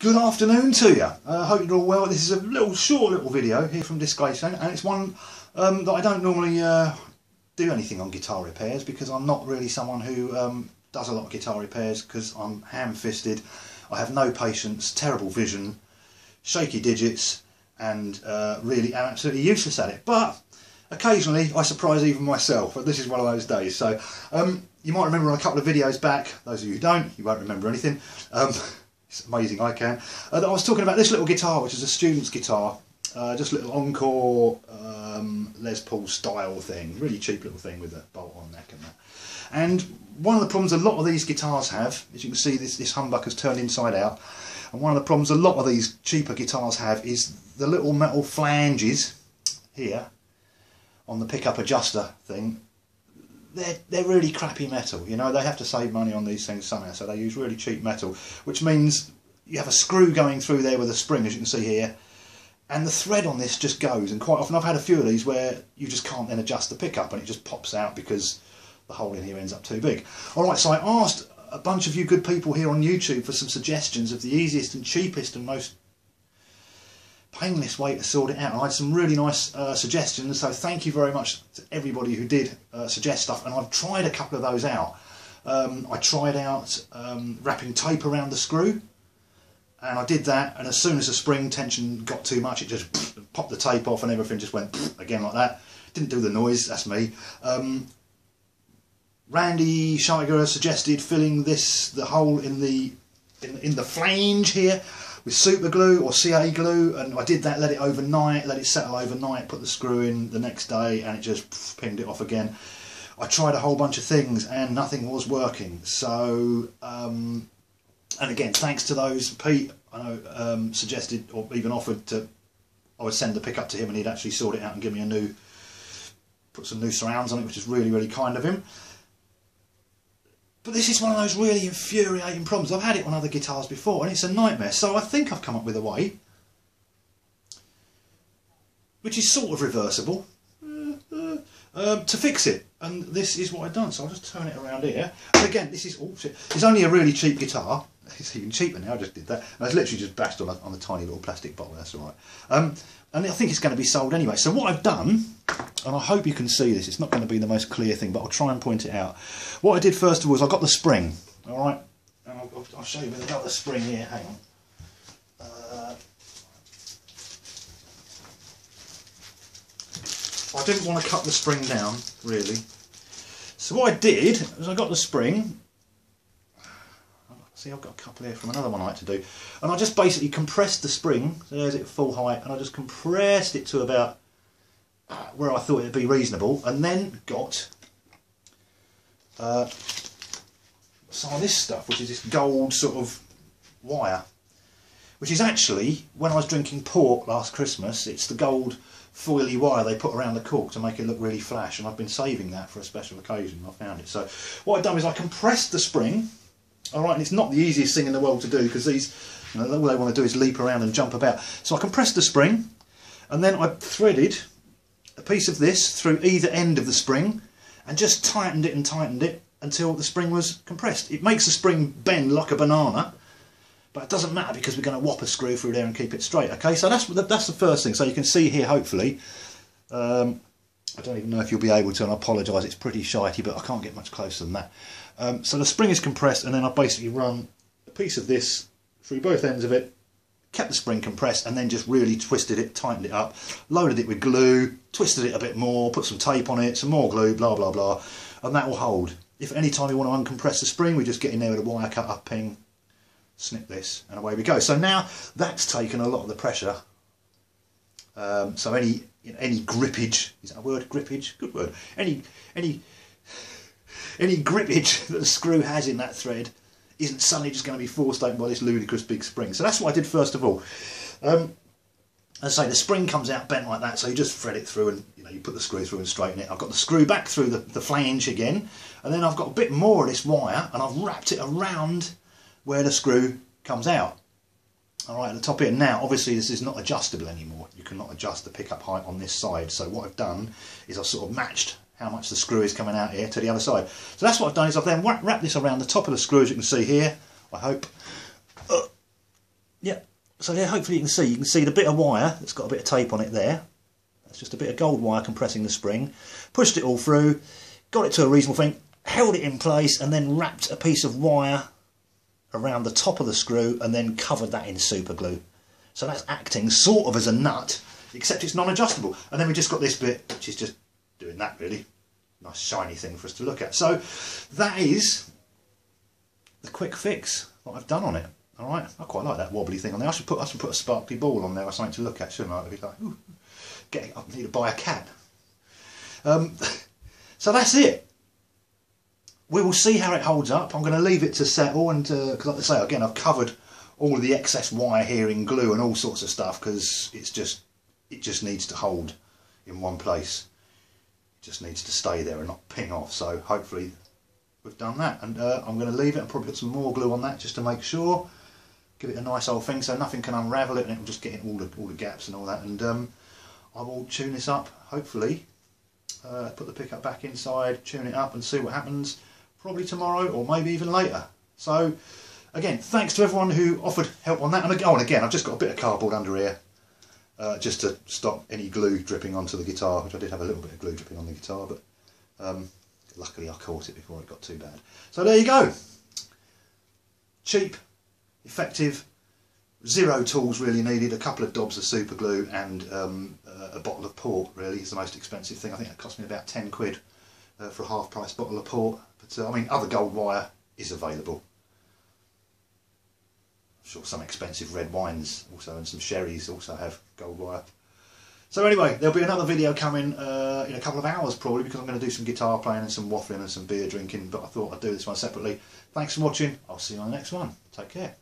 Good afternoon to you. I uh, hope you're all well. This is a little short little video here from Station and it's one um, that I don't normally uh, do anything on guitar repairs because I'm not really someone who um, does a lot of guitar repairs because I'm ham-fisted, I have no patience, terrible vision, shaky digits and uh, really am absolutely useless at it. But occasionally I surprise even myself and this is one of those days. So um, you might remember on a couple of videos back, those of you who don't, you won't remember anything. It's amazing I can. Uh, I was talking about this little guitar, which is a student's guitar, uh, just a little Encore um, Les Paul style thing, really cheap little thing with a bolt-on neck and that. And one of the problems a lot of these guitars have, as you can see, this this humbucker's turned inside out. And one of the problems a lot of these cheaper guitars have is the little metal flanges here on the pickup adjuster thing they're, they're really crappy metal. You know, they have to save money on these things somehow, so they use really cheap metal, which means you have a screw going through there with a spring, as you can see here, and the thread on this just goes. And quite often, I've had a few of these where you just can't then adjust the pickup, and it just pops out because the hole in here ends up too big. All right, so I asked a bunch of you good people here on YouTube for some suggestions of the easiest and cheapest and most painless way to sort it out. I had some really nice uh, suggestions, so thank you very much to everybody who did uh, suggest stuff, and I've tried a couple of those out. Um, I tried out um, wrapping tape around the screw, and I did that, and as soon as the spring tension got too much, it just popped the tape off, and everything just went again like that. Didn't do the noise, that's me. Um, Randy Shiger suggested filling this the hole in the in, in the flange here with super glue or CA glue and I did that, let it overnight, let it settle overnight, put the screw in the next day and it just pinned it off again. I tried a whole bunch of things and nothing was working. So, um, and again, thanks to those, Pete, I know, um, suggested or even offered to, I would send the pickup to him and he'd actually sort it out and give me a new, put some new surrounds on it, which is really, really kind of him. But this is one of those really infuriating problems. I've had it on other guitars before and it's a nightmare. So I think I've come up with a way which is sort of reversible um, to fix it. And this is what I've done. So I'll just turn it around here. And again, this is oh. It's only a really cheap guitar. It's even cheaper now. I just did that. And it's literally just bashed on a, on a tiny little plastic bottle. That's all right. Um, and I think it's going to be sold anyway. So what I've done, and I hope you can see this, it's not going to be the most clear thing, but I'll try and point it out. What I did first of all is I got the spring, all right, and I'll, I'll show you with another spring here, hang on. I didn't want to cut the spring down, really. So what I did was I got the spring, See, I've got a couple here from another one I like to do. And I just basically compressed the spring, so there's it full height, and I just compressed it to about uh, where I thought it would be reasonable, and then got uh, some of this stuff, which is this gold sort of wire, which is actually, when I was drinking port last Christmas, it's the gold foily wire they put around the cork to make it look really flash, and I've been saving that for a special occasion, I found it. So what I've done is I compressed the spring, all right, and it's not the easiest thing in the world to do because these, you know, all they want to do is leap around and jump about. So I compressed the spring, and then I threaded a piece of this through either end of the spring, and just tightened it and tightened it until the spring was compressed. It makes the spring bend like a banana, but it doesn't matter because we're going to whop a screw through there and keep it straight. Okay, so that's that's the first thing. So you can see here, hopefully. Um, I don't even know if you'll be able to, and I apologise, it's pretty shitey, but I can't get much closer than that. Um, so the spring is compressed and then I basically run a piece of this through both ends of it, kept the spring compressed and then just really twisted it, tightened it up, loaded it with glue, twisted it a bit more, put some tape on it, some more glue, blah blah blah, and that will hold. If any time we want to uncompress the spring, we just get in there with a wire cut up ping, snip this, and away we go. So now that's taken a lot of the pressure. Um, so any you know, any grippage, is that a word? Grippage? Good word. Any any any grippage that the screw has in that thread isn't suddenly just going to be forced open by this ludicrous big spring. So that's what I did first of all. Um, as I say, the spring comes out bent like that, so you just thread it through and you know you put the screw through and straighten it. I've got the screw back through the, the flange again, and then I've got a bit more of this wire, and I've wrapped it around where the screw comes out. All right, at the top here. Now, obviously, this is not adjustable anymore. You cannot adjust the pickup height on this side. So what I've done is I've sort of matched how much the screw is coming out here to the other side. So that's what I've done is I've then wrapped this around the top of the screw as you can see here, I hope. Uh, yeah, so yeah, hopefully you can see. You can see the bit of wire that's got a bit of tape on it there. That's just a bit of gold wire compressing the spring. Pushed it all through, got it to a reasonable thing, held it in place, and then wrapped a piece of wire around the top of the screw and then covered that in super glue. So that's acting sort of as a nut, except it's non-adjustable. And then we just got this bit, which is just doing that really. Nice shiny thing for us to look at. So that is the quick fix that I've done on it. All right, I quite like that wobbly thing on there. I should put I should put a sparkly ball on there or something to look at, shouldn't I? It'd be like, ooh, getting, I need to buy a cat. Um, so that's it. We will see how it holds up. I'm going to leave it to settle, and because, uh, like I say, again, I've covered all of the excess wire here in glue and all sorts of stuff because it's just it just needs to hold in one place. It just needs to stay there and not ping off. So hopefully we've done that, and uh, I'm going to leave it and probably put some more glue on that just to make sure give it a nice old thing so nothing can unravel it and it will just get in all the, all the gaps and all that and um, I will tune this up hopefully uh, put the pickup back inside tune it up and see what happens probably tomorrow or maybe even later so again thanks to everyone who offered help on that and again, oh, and again I've just got a bit of cardboard under here uh, just to stop any glue dripping onto the guitar which I did have a little bit of glue dripping on the guitar but um, luckily I caught it before it got too bad so there you go cheap effective. Zero tools really needed, a couple of dobs of super glue and um, uh, a bottle of port really is the most expensive thing. I think it cost me about 10 quid uh, for a half price bottle of port. But uh, I mean other gold wire is available. I'm sure some expensive red wines also and some sherries also have gold wire. So anyway, there'll be another video coming uh, in a couple of hours probably because I'm going to do some guitar playing and some waffling and some beer drinking but I thought I'd do this one separately. Thanks for watching, I'll see you on the next one. Take care.